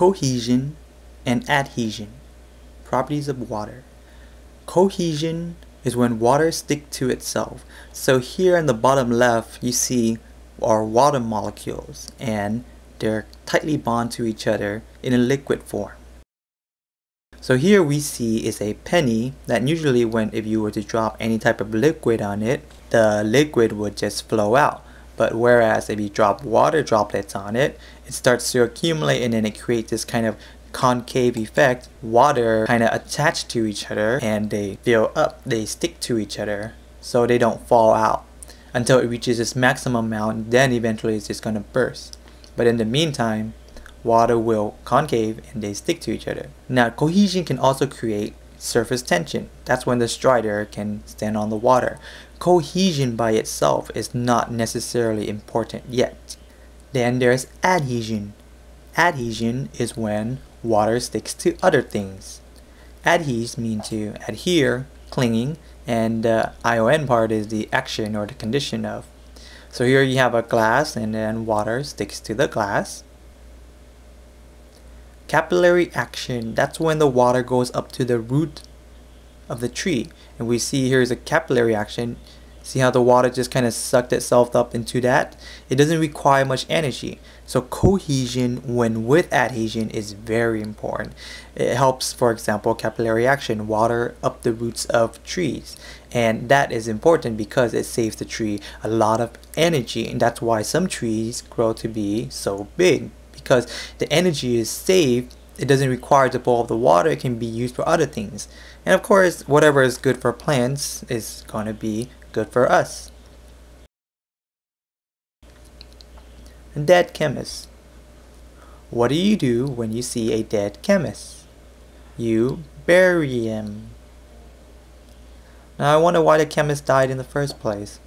Cohesion and adhesion. Properties of water. Cohesion is when water sticks to itself. So here in the bottom left you see our water molecules and they're tightly bound to each other in a liquid form. So here we see is a penny that usually when if you were to drop any type of liquid on it, the liquid would just flow out. But whereas if you drop water droplets on it, it starts to accumulate and then it creates this kind of concave effect. Water kind of attach to each other and they fill up, they stick to each other so they don't fall out until it reaches its maximum amount then eventually it's just going to burst. But in the meantime, water will concave and they stick to each other. Now cohesion can also create surface tension. That's when the strider can stand on the water cohesion by itself is not necessarily important yet. Then there's adhesion. Adhesion is when water sticks to other things. Adhes means to adhere, clinging, and uh, the ION part is the action or the condition of. So here you have a glass and then water sticks to the glass. Capillary action, that's when the water goes up to the root of the tree. And we see here is a capillary action. See how the water just kind of sucked itself up into that? It doesn't require much energy. So cohesion when with adhesion is very important. It helps, for example, capillary action, water up the roots of trees. And that is important because it saves the tree a lot of energy. And that's why some trees grow to be so big because the energy is saved it doesn't require to boil the water. It can be used for other things. And of course, whatever is good for plants is going to be good for us. Dead chemist. What do you do when you see a dead chemist? You bury him. Now I wonder why the chemist died in the first place.